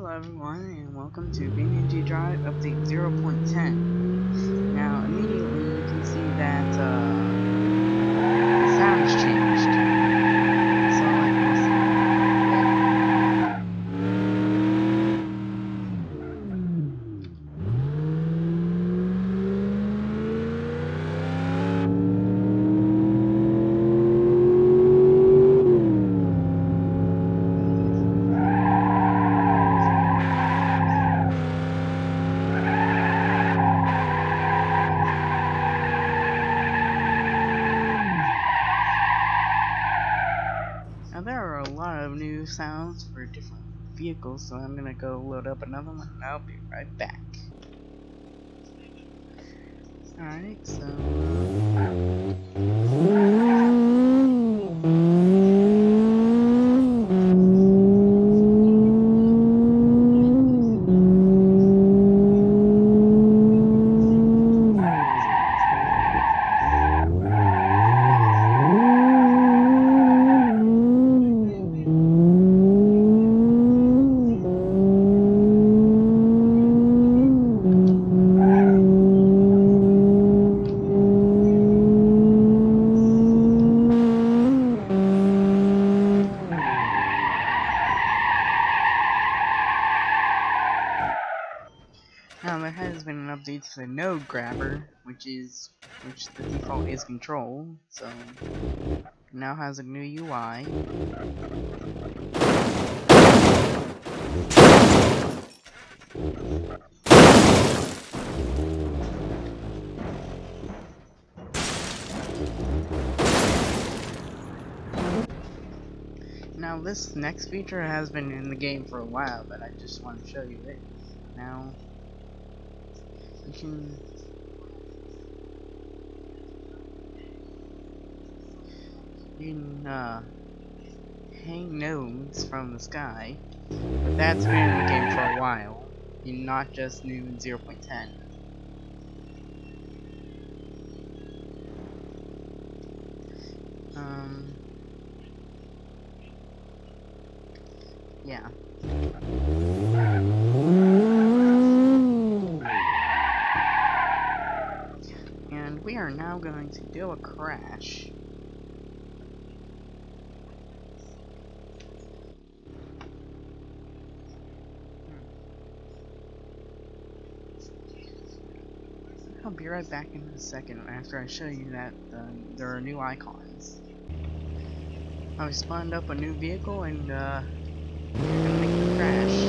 Hello everyone and welcome to BeamNG Drive Update 0.10. Now immediately you can see that uh, sounds for different vehicles, so I'm gonna go load up another one and I'll be right back. Alright, so Now there has to the node grabber, which is which the default is control, so now has a new UI. Now this next feature has been in the game for a while, but I just want to show you it. Now you can you can uh, hang gnomes from the sky, but that's been in the game for a while, and not just new in 0.10. Um, yeah. And we are now going to do a crash. I'll be right back in a second after I show you that um, there are new icons. I've spawned up a new vehicle and uh, I'm gonna make the crash.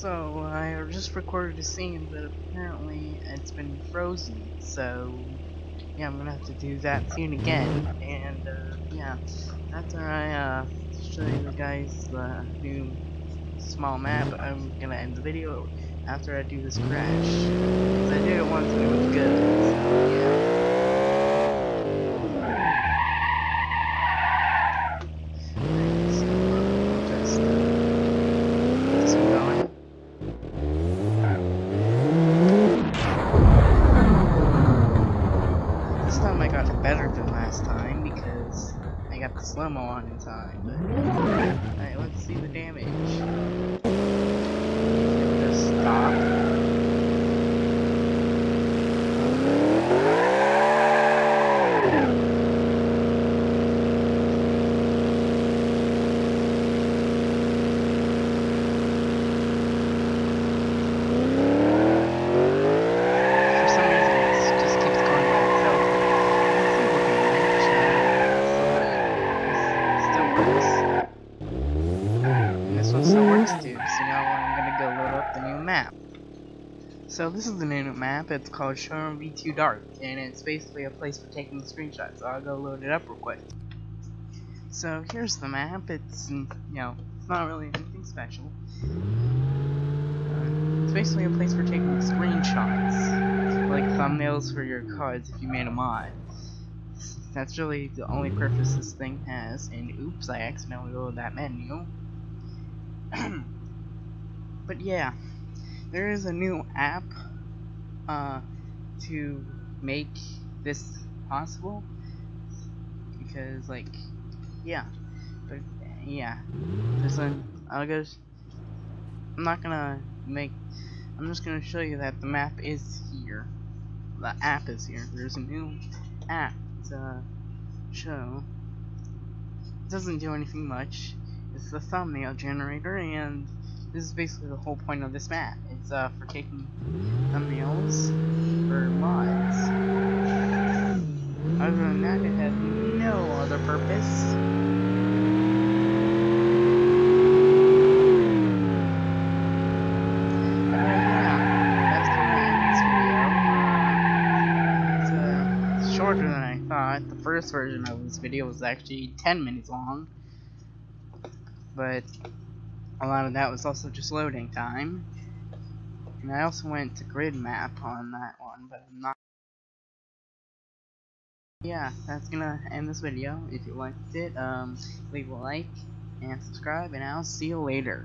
So I just recorded a scene, but apparently it's been frozen. So yeah, I'm gonna have to do that scene again. And uh, yeah, after I uh, show you guys the new small map, I'm gonna end the video after I do this crash. 'Cause I did it once and it was good. So yeah. Alright, so, uh, just, uh, get this one going. This time I got it better than last time because I got the slow-mo on in time. But alright, let's see the damage. Just stop. For some reason, it just keeps going by itself. Let's see the damage. Uh, so that- this. This one still works too. So now I'm gonna go load up the new map. So this is the new map. It's called Showroom V2 Dark, and it's basically a place for taking screenshots. So I'll go load it up real quick. So here's the map. It's you know it's not really anything special. Uh, it's basically a place for taking screenshots, like thumbnails for your cards if you made a mod. That's really the only purpose this thing has, and oops, I accidentally loaded that menu. but yeah, there is a new app uh, to make this possible because like yeah but yeah there's I'll go I'm not gonna make I'm just gonna show you that the map is here. The app is here. There's a new app to show it doesn't do anything much it's the thumbnail generator and this is basically the whole point of this map. It's uh, for taking thumbnails for mods. Other than that, it has no other purpose. Shorter than I thought. The first version of this video was actually 10 minutes long. But a lot of that was also just loading time. And I also went to grid map on that one, but I'm not. Yeah, that's gonna end this video. If you liked it, um, leave a like and subscribe, and I'll see you later.